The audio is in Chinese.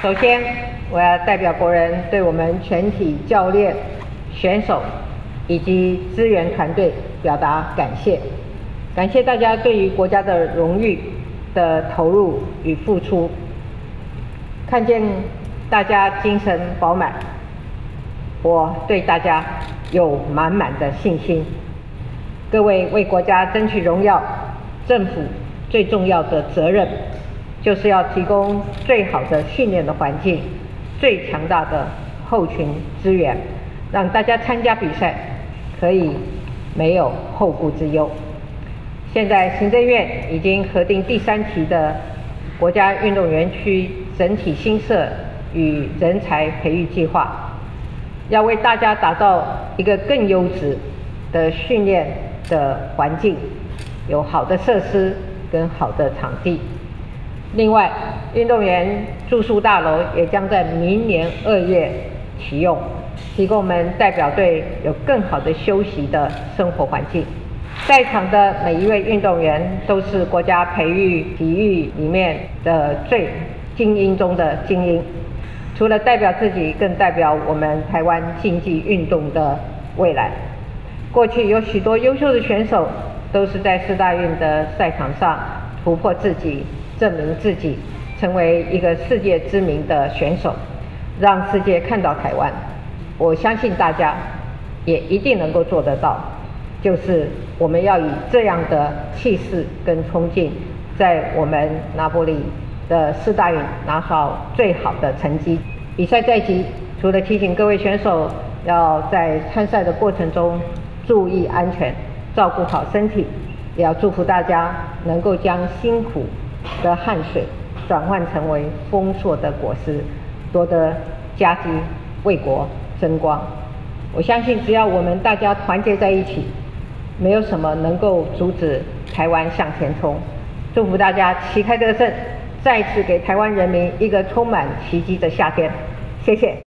首先，我要代表国人对我们全体教练、选手以及支援团队表达感谢，感谢大家对于国家的荣誉的投入与付出。看见大家精神饱满，我对大家有满满的信心。各位为国家争取荣耀，政府最重要的责任就是要提供最好的训练的环境，最强大的后勤资源，让大家参加比赛可以没有后顾之忧。现在行政院已经核定第三期的国家运动园区。整体新设与人才培育计划，要为大家打造一个更优质的训练的环境，有好的设施跟好的场地。另外，运动员住宿大楼也将在明年二月启用，提供我们代表队有更好的休息的生活环境。在场的每一位运动员都是国家培育体育里面的最。精英中的精英，除了代表自己，更代表我们台湾竞技运动的未来。过去有许多优秀的选手，都是在四大运的赛场上突破自己，证明自己，成为一个世界知名的选手，让世界看到台湾。我相信大家也一定能够做得到，就是我们要以这样的气势跟冲劲，在我们拿波里。的四大运拿好最好的成绩。比赛在即，除了提醒各位选手要在参赛的过程中注意安全、照顾好身体，也要祝福大家能够将辛苦的汗水转换成为丰硕的果实，夺得佳绩，为国争光。我相信，只要我们大家团结在一起，没有什么能够阻止台湾向前冲。祝福大家旗开得胜！再次给台湾人民一个充满奇迹的夏天，谢谢。